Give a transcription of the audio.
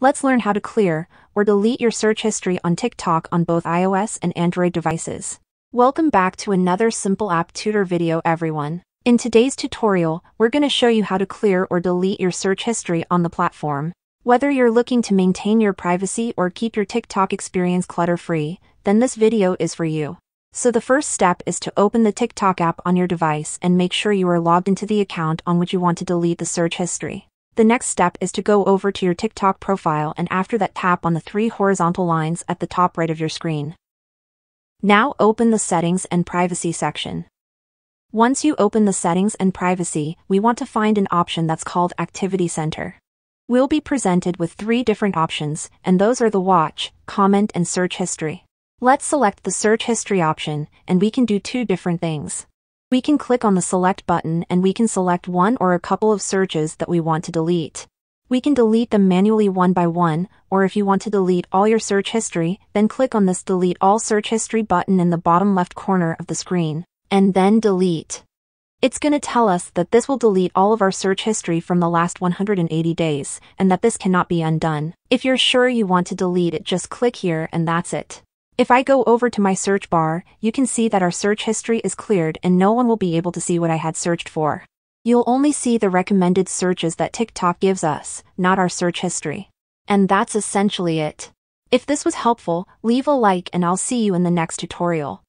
Let's learn how to clear or delete your search history on TikTok on both iOS and Android devices. Welcome back to another simple app tutor video everyone. In today's tutorial, we're going to show you how to clear or delete your search history on the platform. Whether you're looking to maintain your privacy or keep your TikTok experience clutter-free, then this video is for you. So the first step is to open the TikTok app on your device and make sure you are logged into the account on which you want to delete the search history. The next step is to go over to your TikTok profile and after that tap on the three horizontal lines at the top right of your screen. Now open the Settings and Privacy section. Once you open the Settings and Privacy, we want to find an option that's called Activity Center. We'll be presented with three different options, and those are the Watch, Comment and Search History. Let's select the Search History option, and we can do two different things. We can click on the Select button and we can select one or a couple of searches that we want to delete. We can delete them manually one by one, or if you want to delete all your search history, then click on this Delete All Search History button in the bottom left corner of the screen, and then Delete. It's going to tell us that this will delete all of our search history from the last 180 days, and that this cannot be undone. If you're sure you want to delete it just click here and that's it. If I go over to my search bar, you can see that our search history is cleared and no one will be able to see what I had searched for. You'll only see the recommended searches that TikTok gives us, not our search history. And that's essentially it. If this was helpful, leave a like and I'll see you in the next tutorial.